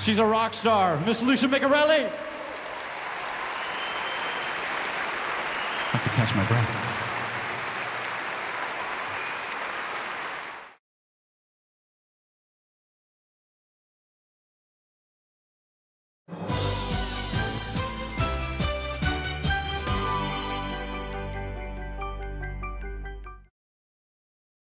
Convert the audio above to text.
She's a rock star, Miss Lucia Micarelli. I have to catch my breath.